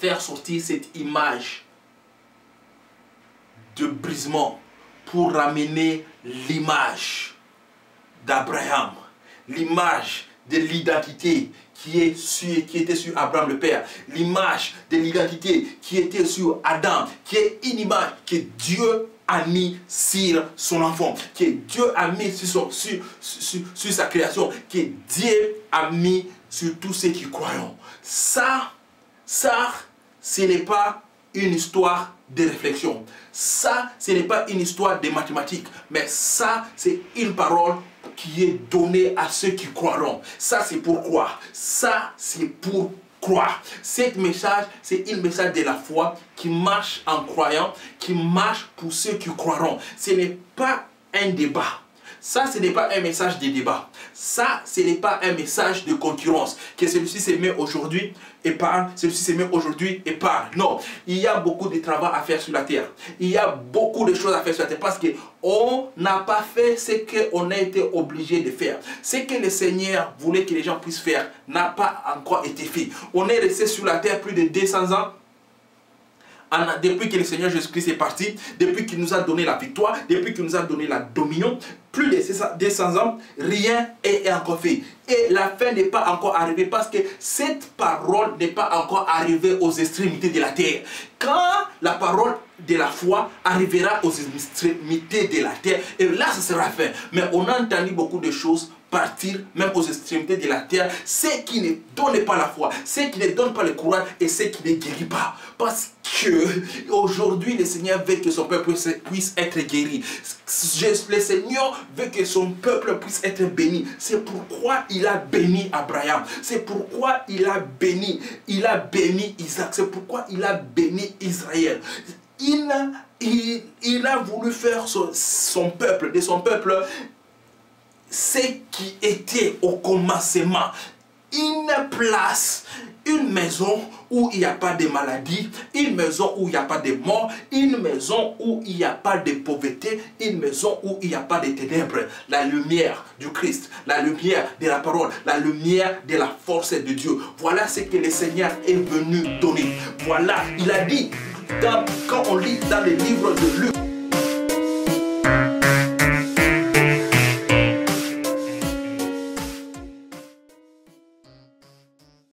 faire sortir cette image de brisement pour ramener l'image d'Abraham, l'image de l'identité qui, est sur, qui était sur Abraham le Père, l'image de l'identité qui était sur Adam, qui est une image que Dieu a mis sur son enfant, que Dieu a mis sur, sur, sur, sa création, que Dieu a mis sur tous ceux qui croient. Ça, ça, ce n'est pas une histoire de réflexion. Ça, ce n'est pas une histoire de mathématiques, mais ça, c'est une parole qui est donnée à ceux qui croiront. Ça, c'est pourquoi. Ça, c'est pour croire. Cet message, c'est un message de la foi qui marche en croyant, qui marche pour ceux qui croiront. Ce n'est pas un débat. Ça, ce n'est pas un message de débat. Ça, ce n'est pas un message de concurrence. Que celui-ci se met aujourd'hui et parle, celui-ci se met aujourd'hui et parle. Non, il y a beaucoup de travail à faire sur la terre. Il y a beaucoup de choses à faire sur la terre parce qu'on n'a pas fait ce qu'on a été obligé de faire. Ce que le Seigneur voulait que les gens puissent faire n'a pas encore été fait. On est resté sur la terre plus de 200 ans depuis que le Seigneur Jésus-Christ est parti, depuis qu'il nous a donné la victoire, depuis qu'il nous a donné la dominion, plus de 200 ans, rien est encore fait. Et la fin n'est pas encore arrivée parce que cette parole n'est pas encore arrivée aux extrémités de la terre. Quand la parole de la foi arrivera aux extrémités de la terre, et là, ce sera fait. Mais on a entendu beaucoup de choses partir même aux extrémités de la terre, ceux qui ne donnent pas la foi, ceux qui ne donnent pas le courage et ceux qui ne guérissent pas. Parce que aujourd'hui, le Seigneur veut que son peuple puisse être guéri. Le Seigneur veut que son peuple puisse être béni. C'est pourquoi il a béni Abraham. C'est pourquoi il a béni, il a béni Isaac. C'est pourquoi il a béni Israël. Il a, il, a voulu faire son, son peuple, de son peuple, ce qui était au commencement. Une place, une maison où il n'y a pas de maladie, une maison où il n'y a pas de mort, une maison où il n'y a pas de pauvreté, une maison où il n'y a pas de ténèbres. La lumière du Christ, la lumière de la parole, la lumière de la force de Dieu. Voilà ce que le Seigneur est venu donner. Voilà, il a dit, quand on lit dans les livres de Luc,